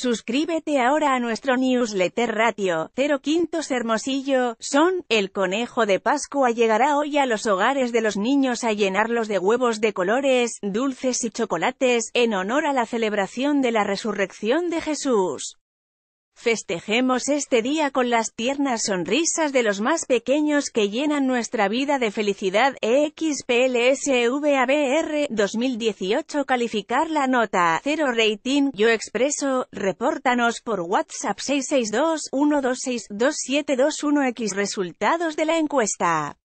Suscríbete ahora a nuestro newsletter Ratio 0 Quintos Hermosillo. Son, el conejo de Pascua llegará hoy a los hogares de los niños a llenarlos de huevos de colores, dulces y chocolates, en honor a la celebración de la resurrección de Jesús. Festejemos este día con las tiernas sonrisas de los más pequeños que llenan nuestra vida de felicidad. EXPLSVABR 2018 Calificar la nota 0 rating Yo expreso, repórtanos por WhatsApp 662-126-2721X Resultados de la encuesta.